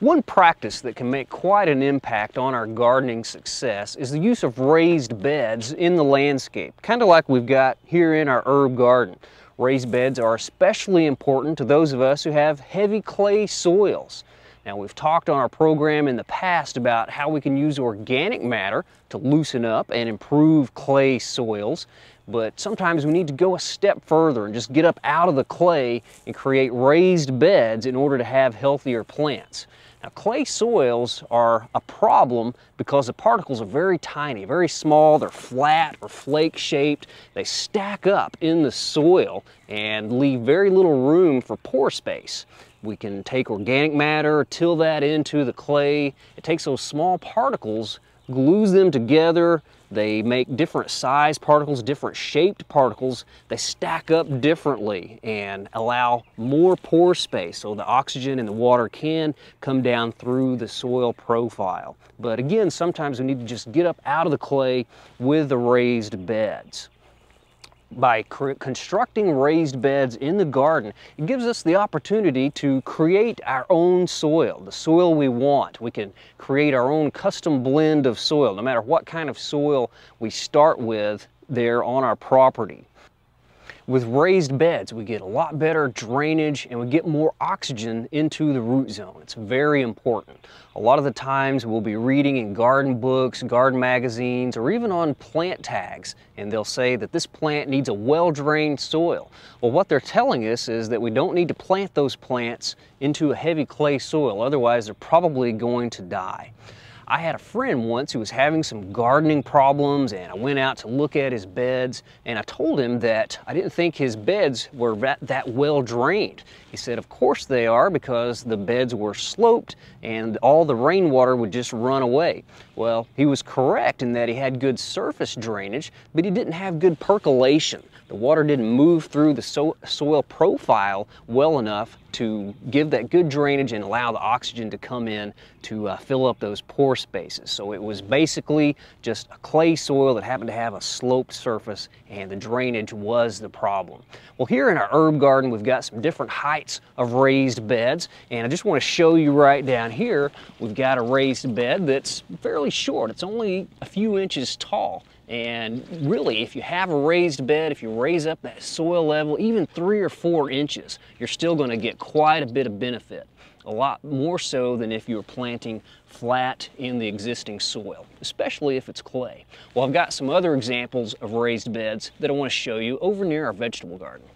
One practice that can make quite an impact on our gardening success is the use of raised beds in the landscape, kind of like we've got here in our herb garden. Raised beds are especially important to those of us who have heavy clay soils. Now we've talked on our program in the past about how we can use organic matter to loosen up and improve clay soils, but sometimes we need to go a step further and just get up out of the clay and create raised beds in order to have healthier plants. Now clay soils are a problem because the particles are very tiny, very small, they're flat or flake shaped, they stack up in the soil and leave very little room for pore space. We can take organic matter, till that into the clay. It takes those small particles, glues them together. They make different size particles, different shaped particles. They stack up differently and allow more pore space so the oxygen and the water can come down through the soil profile. But again, sometimes we need to just get up out of the clay with the raised beds by constructing raised beds in the garden, it gives us the opportunity to create our own soil, the soil we want. We can create our own custom blend of soil, no matter what kind of soil we start with there on our property. With raised beds, we get a lot better drainage and we get more oxygen into the root zone. It's very important. A lot of the times we'll be reading in garden books, garden magazines, or even on plant tags, and they'll say that this plant needs a well-drained soil. Well, what they're telling us is that we don't need to plant those plants into a heavy clay soil, otherwise they're probably going to die. I had a friend once who was having some gardening problems and I went out to look at his beds and I told him that I didn't think his beds were that well drained. He said, of course they are because the beds were sloped and all the rainwater would just run away. Well, he was correct in that he had good surface drainage, but he didn't have good percolation. The water didn't move through the so soil profile well enough to give that good drainage and allow the oxygen to come in to uh, fill up those pore spaces. So it was basically just a clay soil that happened to have a sloped surface and the drainage was the problem. Well here in our herb garden we've got some different heights of raised beds and I just want to show you right down here we've got a raised bed that's fairly short. It's only a few inches tall and really, if you have a raised bed, if you raise up that soil level, even three or four inches, you're still gonna get quite a bit of benefit. A lot more so than if you were planting flat in the existing soil, especially if it's clay. Well, I've got some other examples of raised beds that I wanna show you over near our vegetable garden.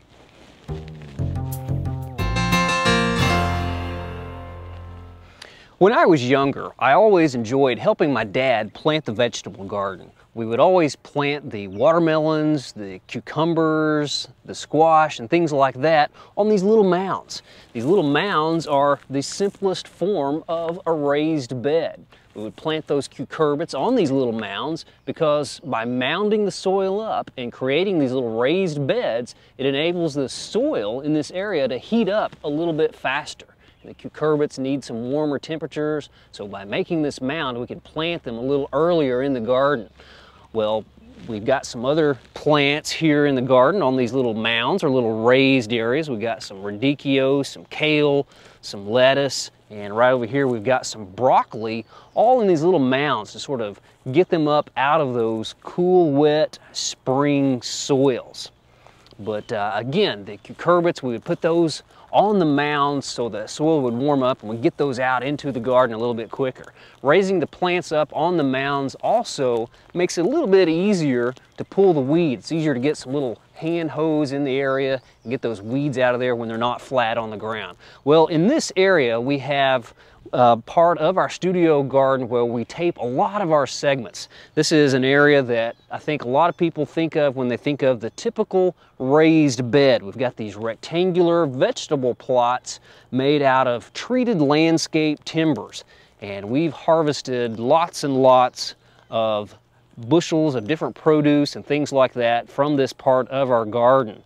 When I was younger, I always enjoyed helping my dad plant the vegetable garden we would always plant the watermelons, the cucumbers, the squash, and things like that on these little mounds. These little mounds are the simplest form of a raised bed. We would plant those cucurbits on these little mounds because by mounding the soil up and creating these little raised beds, it enables the soil in this area to heat up a little bit faster. The cucurbits need some warmer temperatures, so by making this mound, we can plant them a little earlier in the garden. Well, we've got some other plants here in the garden on these little mounds or little raised areas. We've got some radicchio, some kale, some lettuce, and right over here we've got some broccoli, all in these little mounds to sort of get them up out of those cool, wet spring soils. But uh, again, the cucurbits, we would put those on the mounds so the soil would warm up and we'd get those out into the garden a little bit quicker. Raising the plants up on the mounds also makes it a little bit easier to pull the weeds. It's easier to get some little hand hose in the area and get those weeds out of there when they're not flat on the ground. Well, in this area we have uh, part of our studio garden where we tape a lot of our segments. This is an area that I think a lot of people think of when they think of the typical raised bed. We've got these rectangular vegetable plots made out of treated landscape timbers. And we've harvested lots and lots of bushels of different produce and things like that from this part of our garden.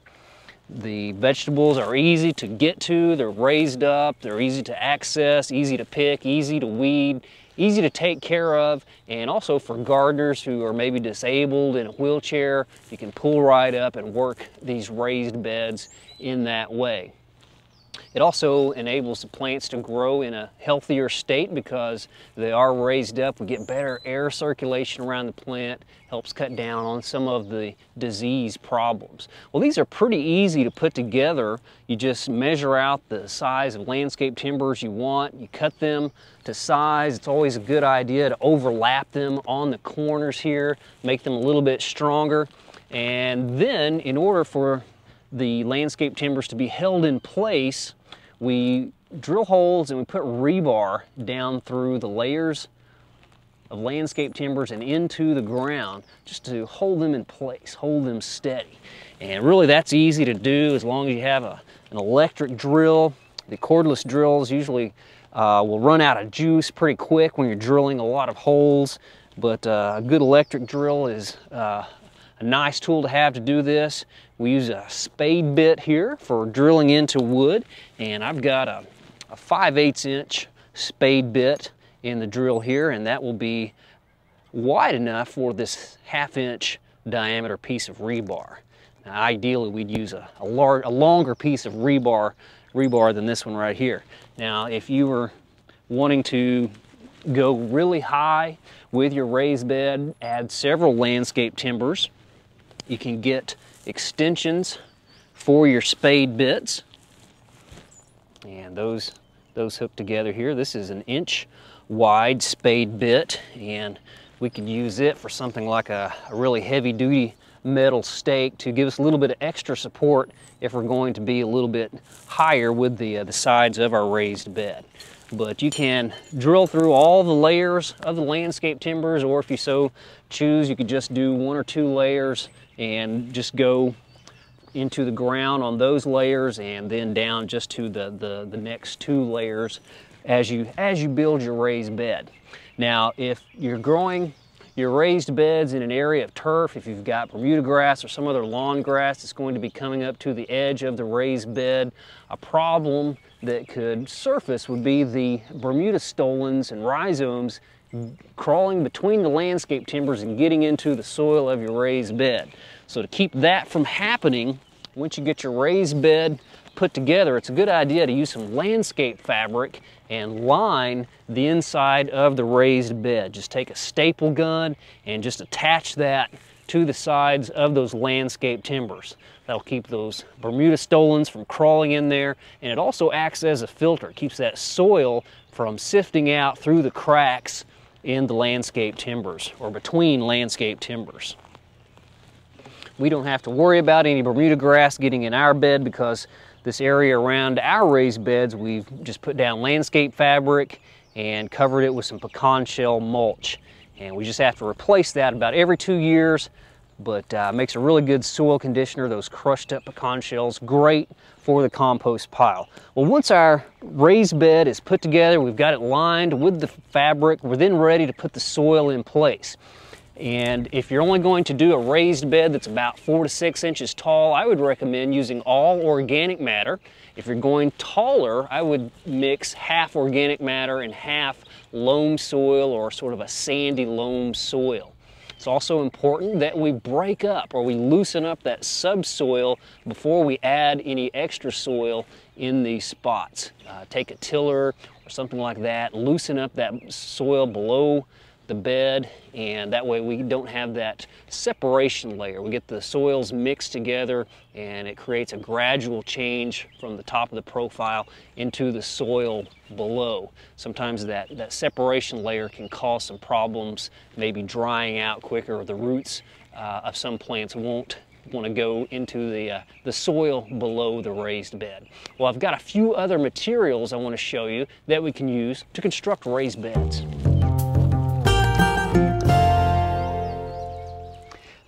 The vegetables are easy to get to, they're raised up, they're easy to access, easy to pick, easy to weed, easy to take care of, and also for gardeners who are maybe disabled in a wheelchair, you can pull right up and work these raised beds in that way. It also enables the plants to grow in a healthier state because they are raised up. We get better air circulation around the plant, helps cut down on some of the disease problems. Well, these are pretty easy to put together. You just measure out the size of landscape timbers you want. You cut them to size. It's always a good idea to overlap them on the corners here, make them a little bit stronger. And then in order for the landscape timbers to be held in place, we drill holes and we put rebar down through the layers of landscape timbers and into the ground just to hold them in place, hold them steady. And really that's easy to do as long as you have a, an electric drill. The cordless drills usually uh, will run out of juice pretty quick when you're drilling a lot of holes, but uh, a good electric drill is uh, a nice tool to have to do this. We use a spade bit here for drilling into wood, and I've got a, a 5 8 inch spade bit in the drill here, and that will be wide enough for this half inch diameter piece of rebar. Now, ideally, we'd use a, a, large, a longer piece of rebar, rebar than this one right here. Now, if you were wanting to go really high with your raised bed, add several landscape timbers, you can get extensions for your spade bits. And those, those hook together here. This is an inch wide spade bit and we could use it for something like a, a really heavy duty metal stake to give us a little bit of extra support if we're going to be a little bit higher with the, uh, the sides of our raised bed. But you can drill through all the layers of the landscape timbers or if you so choose, you could just do one or two layers and just go into the ground on those layers and then down just to the, the, the next two layers as you, as you build your raised bed. Now, if you're growing your raised beds in an area of turf, if you've got Bermuda grass or some other lawn grass that's going to be coming up to the edge of the raised bed, a problem that could surface would be the Bermuda stolons and rhizomes crawling between the landscape timbers and getting into the soil of your raised bed. So to keep that from happening, once you get your raised bed put together, it's a good idea to use some landscape fabric and line the inside of the raised bed. Just take a staple gun and just attach that to the sides of those landscape timbers. That'll keep those Bermuda stolons from crawling in there and it also acts as a filter. It keeps that soil from sifting out through the cracks in the landscape timbers or between landscape timbers. We don't have to worry about any Bermuda grass getting in our bed because this area around our raised beds, we've just put down landscape fabric and covered it with some pecan shell mulch. And we just have to replace that about every two years but uh, makes a really good soil conditioner. Those crushed up pecan shells, great for the compost pile. Well, once our raised bed is put together, we've got it lined with the fabric, we're then ready to put the soil in place. And if you're only going to do a raised bed that's about four to six inches tall, I would recommend using all organic matter. If you're going taller, I would mix half organic matter and half loam soil or sort of a sandy loam soil. It's also important that we break up or we loosen up that subsoil before we add any extra soil in these spots. Uh, take a tiller or something like that, loosen up that soil below the bed and that way we don't have that separation layer. We get the soils mixed together and it creates a gradual change from the top of the profile into the soil below. Sometimes that, that separation layer can cause some problems, maybe drying out quicker or the roots uh, of some plants won't want to go into the, uh, the soil below the raised bed. Well, I've got a few other materials I want to show you that we can use to construct raised beds.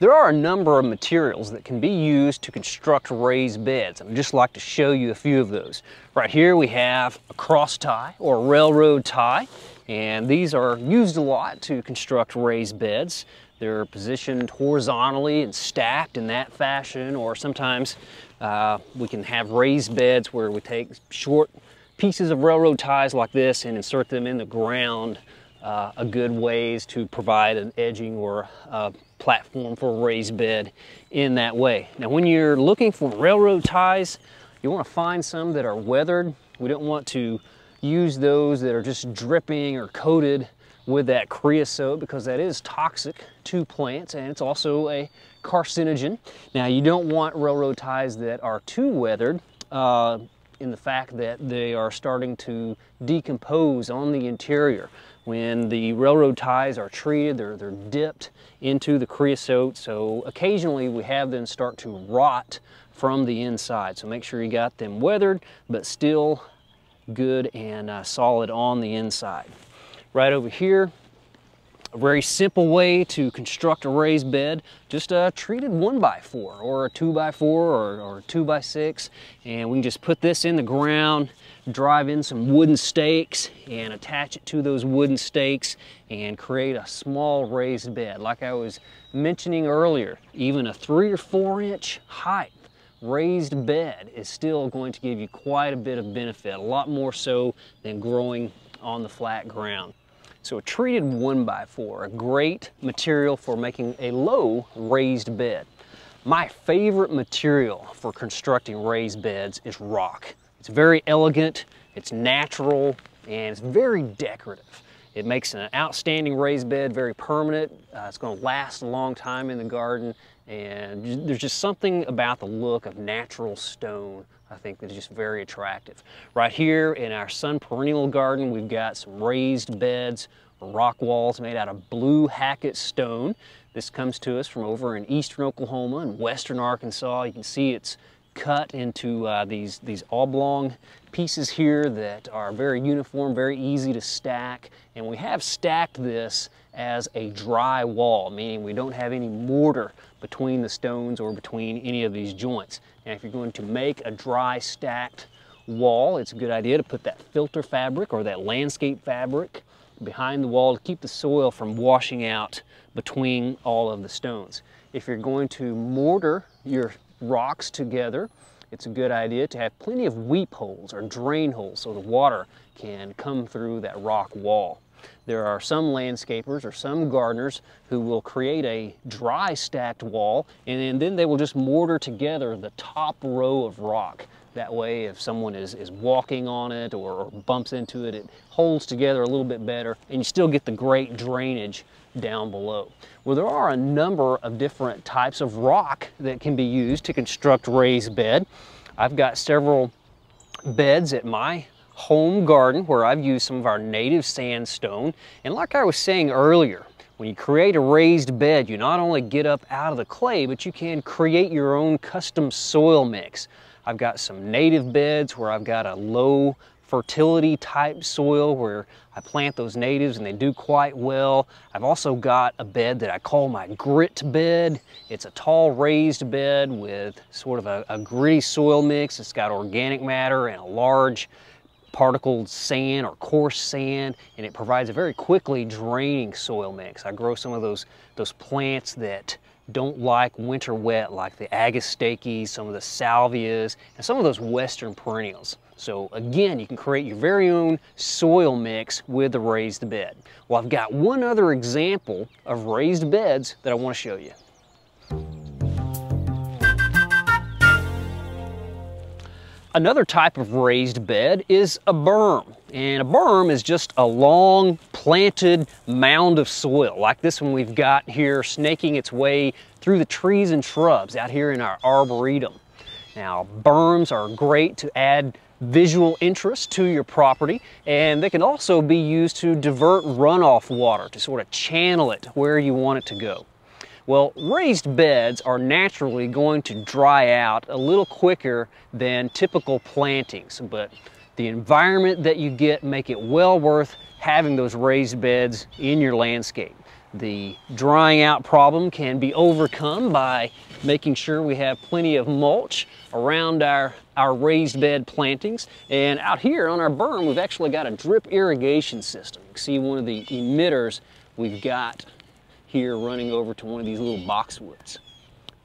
There are a number of materials that can be used to construct raised beds. I'd just like to show you a few of those. Right here we have a cross tie or railroad tie, and these are used a lot to construct raised beds. They're positioned horizontally and stacked in that fashion, or sometimes uh, we can have raised beds where we take short pieces of railroad ties like this and insert them in the ground uh, a good ways to provide an edging or a platform for a raised bed in that way. Now when you're looking for railroad ties, You want to find some that are weathered. We don't want to use those that are just dripping or coated with that creosote because that is toxic to plants and it's also a carcinogen. Now you don't want railroad ties that are too weathered uh, in the fact that they are starting to decompose on the interior. When the railroad ties are treated, they're, they're dipped into the creosote, so occasionally we have them start to rot from the inside. So make sure you got them weathered, but still good and uh, solid on the inside. Right over here, a very simple way to construct a raised bed, just a treated one by four or a two by four or, or two by six. And we can just put this in the ground, drive in some wooden stakes and attach it to those wooden stakes and create a small raised bed. Like I was mentioning earlier, even a three or four inch height raised bed is still going to give you quite a bit of benefit, a lot more so than growing on the flat ground. So a treated one by four, a great material for making a low raised bed. My favorite material for constructing raised beds is rock. It's very elegant, it's natural, and it's very decorative. It makes an outstanding raised bed very permanent. Uh, it's going to last a long time in the garden and there's just something about the look of natural stone I think that is just very attractive. Right here in our sun perennial garden we've got some raised beds, rock walls made out of blue Hackett stone. This comes to us from over in eastern Oklahoma and western Arkansas. You can see it's cut into uh, these, these oblong pieces here that are very uniform, very easy to stack. And we have stacked this as a dry wall, meaning we don't have any mortar between the stones or between any of these joints. And if you're going to make a dry stacked wall, it's a good idea to put that filter fabric or that landscape fabric behind the wall to keep the soil from washing out between all of the stones. If you're going to mortar your rocks together, it's a good idea to have plenty of weep holes or drain holes so the water can come through that rock wall. There are some landscapers or some gardeners who will create a dry stacked wall and then they will just mortar together the top row of rock. That way if someone is, is walking on it or, or bumps into it, it holds together a little bit better and you still get the great drainage down below. Well, there are a number of different types of rock that can be used to construct raised bed. I've got several beds at my home garden where I've used some of our native sandstone. And like I was saying earlier, when you create a raised bed, you not only get up out of the clay, but you can create your own custom soil mix. I've got some native beds where I've got a low fertility type soil where I plant those natives and they do quite well. I've also got a bed that I call my grit bed. It's a tall raised bed with sort of a, a gritty soil mix. It's got organic matter and a large particled sand or coarse sand and it provides a very quickly draining soil mix. I grow some of those, those plants that don't like winter wet like the agastaches, some of the salvias, and some of those western perennials. So again, you can create your very own soil mix with the raised bed. Well, I've got one other example of raised beds that I want to show you. Another type of raised bed is a berm. And a berm is just a long planted mound of soil like this one we've got here snaking its way through the trees and shrubs out here in our arboretum. Now berms are great to add visual interest to your property and they can also be used to divert runoff water to sort of channel it where you want it to go. Well, raised beds are naturally going to dry out a little quicker than typical plantings, but the environment that you get make it well worth having those raised beds in your landscape. The drying out problem can be overcome by making sure we have plenty of mulch around our, our raised bed plantings. And out here on our berm, we've actually got a drip irrigation system. You can see one of the emitters we've got here running over to one of these little boxwoods.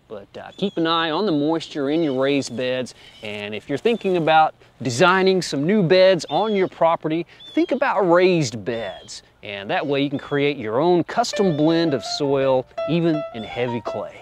But uh, keep an eye on the moisture in your raised beds. And if you're thinking about designing some new beds on your property, think about raised beds. And that way you can create your own custom blend of soil, even in heavy clay.